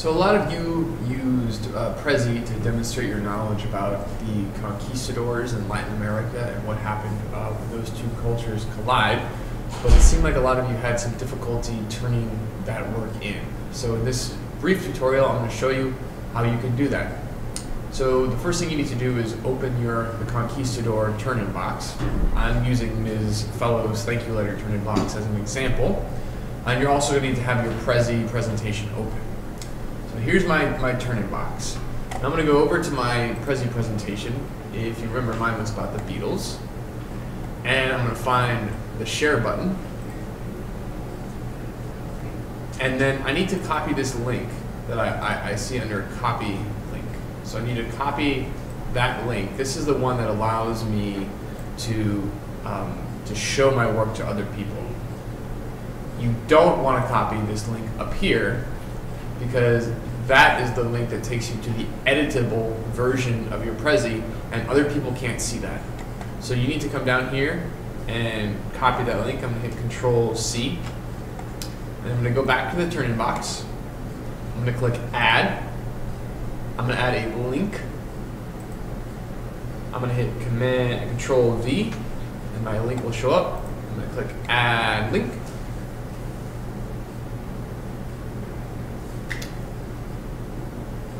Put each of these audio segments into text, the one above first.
So a lot of you used uh, Prezi to demonstrate your knowledge about the conquistadors in Latin America and what happened uh, when those two cultures collide. But it seemed like a lot of you had some difficulty turning that work in. So in this brief tutorial, I'm going to show you how you can do that. So the first thing you need to do is open your the Conquistador turn-in box. I'm using Ms. Fellow's thank you letter turn-in box as an example. And you're also going to need to have your Prezi presentation open. So here's my, my turn-in box. I'm going to go over to my Prezi presentation. If you remember, mine was about the Beatles. And I'm going to find the share button. And then I need to copy this link that I, I, I see under copy link. So I need to copy that link. This is the one that allows me to, um, to show my work to other people. You don't want to copy this link up here because that is the link that takes you to the editable version of your Prezi, and other people can't see that. So you need to come down here and copy that link. I'm to hit Control C. And I'm going to go back to the turn-in box. I'm going to click Add. I'm going to add a link. I'm going to hit Command Control V, and my link will show up. I'm to click Add Link.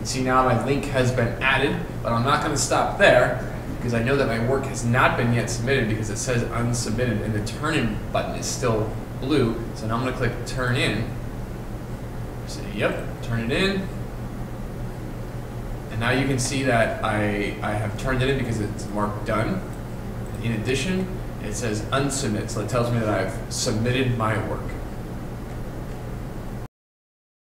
And see now my link has been added, but I'm not going to stop there because I know that my work has not been yet submitted because it says unsubmitted and the turn in button is still blue. So now I'm going to click turn in. Say, yep, turn it in. And now you can see that I, I have turned it in because it's marked done. In addition, it says unsubmit, so it tells me that I've submitted my work.